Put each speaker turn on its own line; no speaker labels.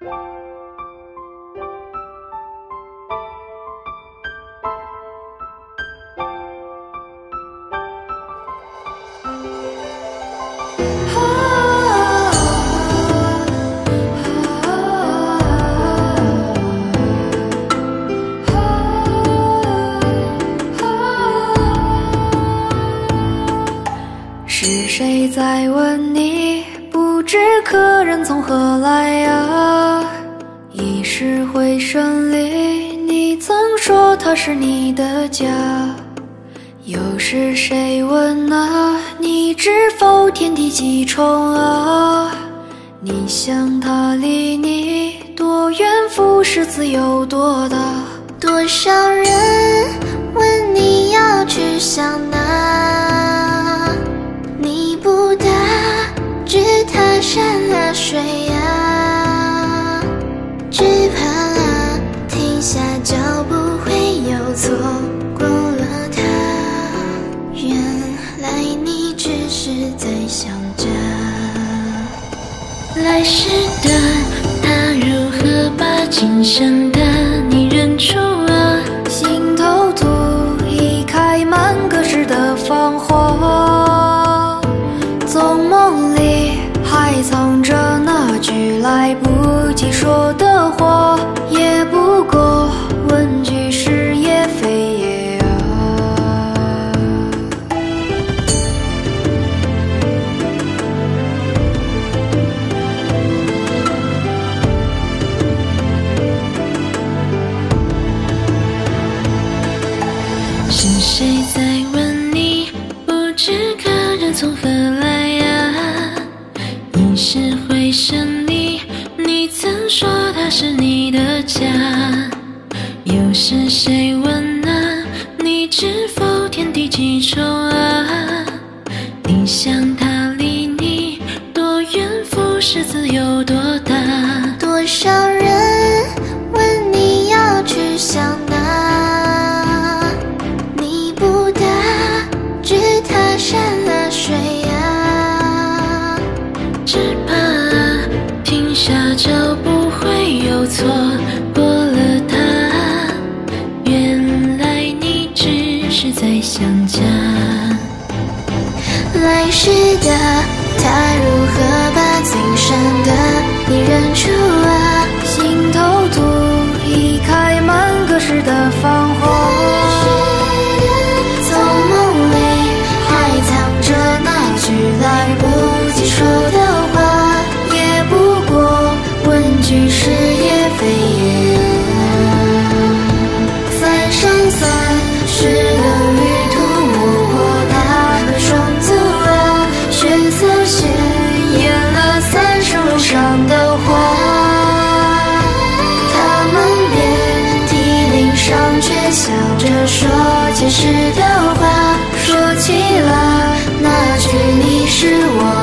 是谁在问？是客人从何来呀？一时回声里，你曾说它是你的家。又是谁问啊？你知否天地几重啊？你想他离你多远？浮世自有多大？
多少人问你要去向今生的你认出啊？
心头土已开满隔世的芳华，总梦里还藏着那句来不及说的话，也不
一世回声里，你曾说它是你的家。又是谁问啊？你知否天地几重啊？你想他离你多远？浮世自有多大？多少人来世的他如何把今生的你认出啊？
心头土已开满隔世的芳华，
从梦里还藏着那句来不及说的话，
也不过问句是也非
却笑着说前世的话，
说起了
那句你是我